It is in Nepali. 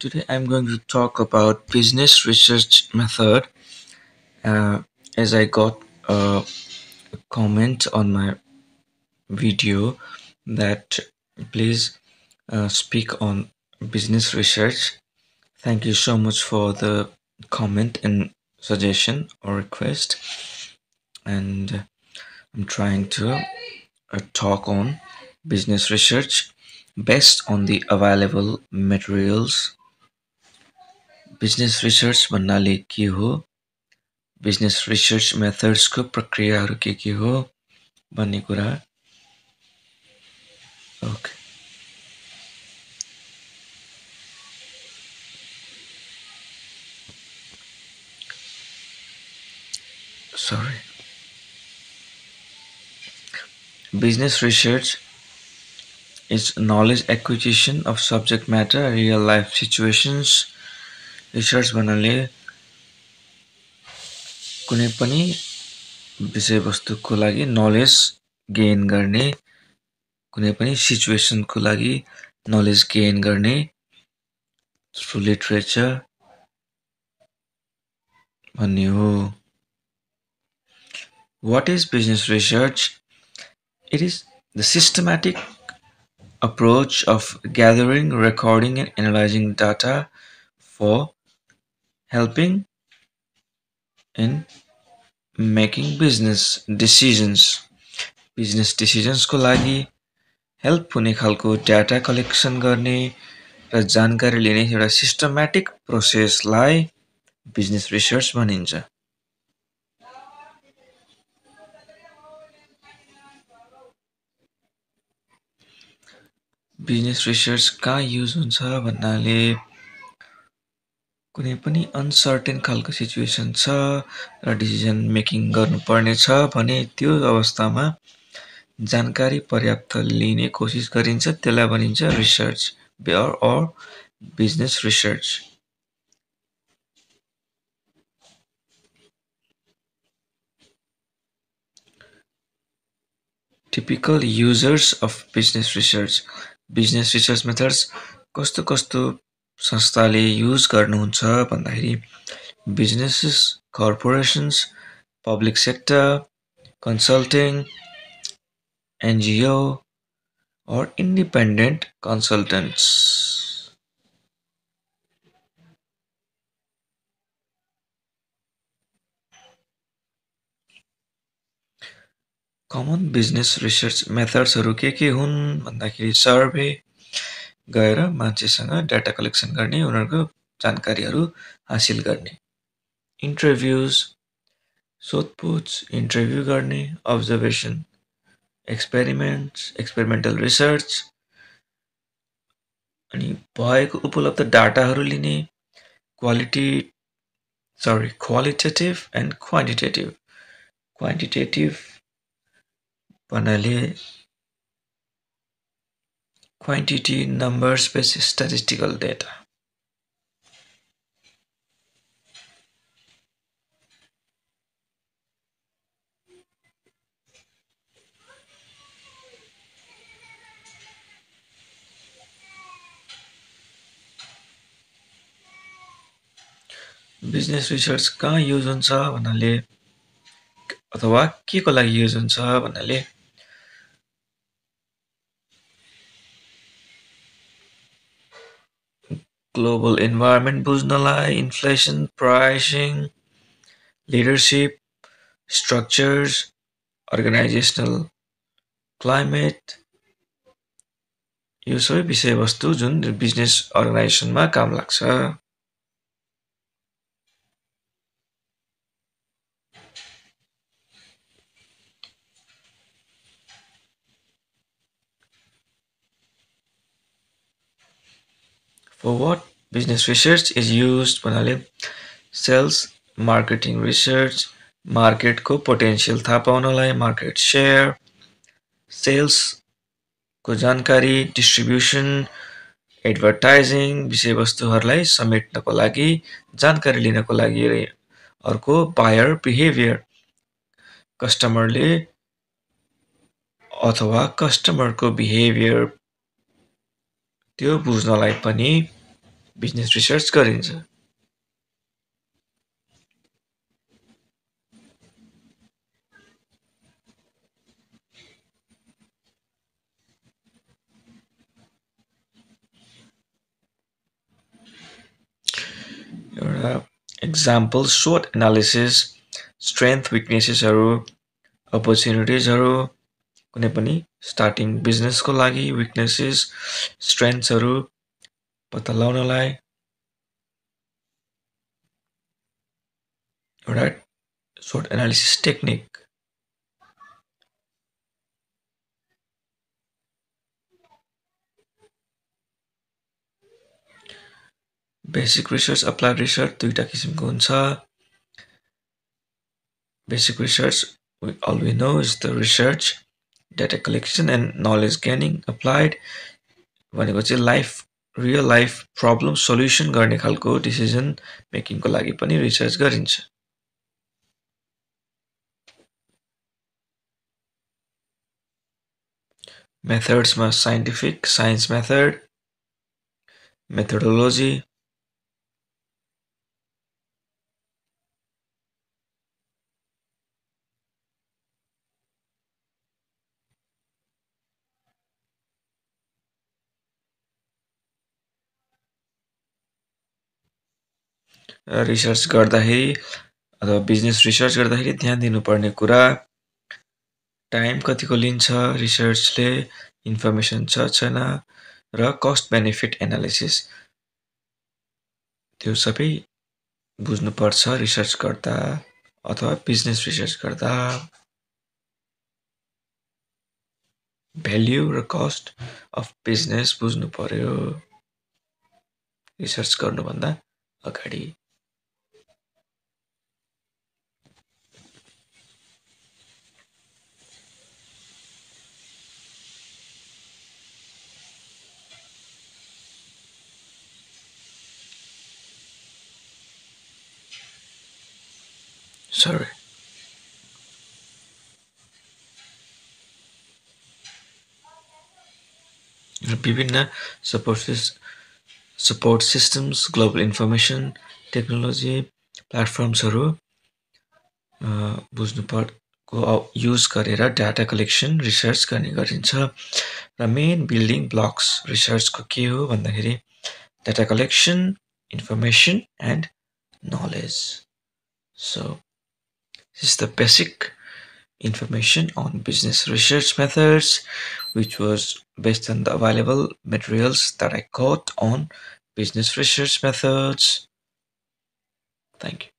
Today I'm going to talk about business research method uh, as I got a comment on my video that please uh, speak on business research. Thank you so much for the comment and suggestion or request. And I'm trying to uh, talk on business research based on the available materials. Business research भन्नाले के हो बिज़नेस रिसर्च मेथड्सको प्रक्रियाहरू के के हो भन्ने कुरा okay sorry business research is knowledge acquisition of subject matter real life situations research भन्नाले कुनै पनि विषयवस्तुको लागि नलेज गेन गर्ने कुनै पनि सिचुएसनको लागि नलेज गेन गर्ने थ्रु लिट्रेचर भन्ने हो। What is business research it is the systematic approach of gathering, recording, and analyzing data for helping in making business decisions. Business डिसिजन्सको लागि हेल्प हुने खालको डाटा कलेक्सन गर्ने र जानकारी लिने एउटा सिस्टमेटिक प्रोसेसलाई बिजनेस रिसर्च भनिन्छ बिजनेस रिसर्च कहाँ युज हुन्छ भन्नाले कुनै पनि अनसर्टेन खालको सिचुएसन छ र डिसिजन मेकिङ गर्नुपर्ने छ भने त्यो अवस्थामा जानकारी पर्याप्त लिने कोसिस गरिन्छ त्यसलाई भनिन्छ research or business research typical users of business research. Business research methods कस्तो कस्तो संस्थाले युज गर्नुहुन्छ भन्दाखेरि businesses corporations public sector consulting NGO और independent consultants. Common business research मेथड्सहरू के के हुन् भन्दाखेरि सर्भे गएर मान्छेसँग डाटा कलेक्सन गर्ने उनीहरूको जानकारीहरू हासिल गर्ने। इन्टरभ्युज सोधपुछ इन्टरभ्यू गर्ने अब्जर्भेसन एक्सपेरिमेन्ट्स एक्सपेरिमेन्टल रिसर्च अनि भएको उपलब्ध डाटाहरू लिने quality sorry qualitative and quantitative quantitative भन्नाले quantity, numbers based statistical data. Business research कहाँ युज हुन्छ भन्नाले अथवा के को लागि युज हुन्छ भन्नाले global environment बुझ्नलाई inflation pricing leadership structures organisational climate यो सबै विषयवस्तु जुन बिजनेस अर्गनाइजेसनमा काम लाग्छ। For what business research is used भन्नाले सेल्स मार्केटिङ रिसर्च मार्केटको पोटेन्सियल थाहा पाउनलाई मार्केट सेयर सेल्सको जानकारी डिस्ट्रिब्युसन एडभर्टाइजिङ विषयवस्तुहरूलाई समेट्नको लागि जानकारी लिनको लागि अर्को बायर बिहेभियर कस्टमरले अथवा कस्टमरको बिहेभियर त्यो बुझ्नलाई पनि बिजनेस रिसर्च गरिन्छ। एउटा इक्जाम्पल सोट एनालिसिस स्ट्रेन्थ विकनेसेसहरू अपर्च्युनिटिजहरू कुनै पनि स्टार्टिङ बिजनेसको लागि विकनेसेस स्ट्रेन्थ्सहरू पत्ता लगाउनलाई एउटा सोट analysis technique basic research applied research दुईवटा किसिमको हुन्छ। Basic research all we know is the research data collection and knowledge gaining applied भनेको चाहिँ life real life problem solution गर्ने खालको डिसिजन मेकिङको लागि पनि रिसर्च गरिन्छ। मेथड्समा scientific science method methodology research गर्दाखेरि अथवा बिजनेस रिसर्च गर्दाखेरि ध्यान दिनुपर्ने कुरा टाइम कतिको लिन्छ रिसर्चले इन्फर्मेसन छ छैन र कस्ट बेनिफिट एनालिसिस त्यो सबै बुझ्नुपर्छ रिसर्च गर्दा अथवा बिजनेस रिसर्च गर्दा। भ्याल्यु र कस्ट अफ बिजनेस बुझ्नु पर्यो। रिसर्च गर्नुभन्दा अगाडि। Sorry. विभिन्न support support systems global information technology प्लेटफर्म्सहरू बुझ्नु पर्को युज गरेर डाटा कलेक्सन रिसर्च गर्ने गरिन्छ र मेन बिल्डिङ ब्लक्स रिसर्चको के हो भन्दाखेरि data collection information and knowledge so is the basic information on business research methods which was based on the available materials that I got on business research methods. Thank you.